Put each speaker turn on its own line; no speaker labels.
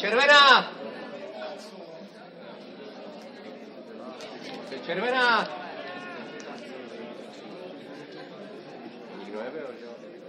Červená! Červená! Nikdo nebyl, že?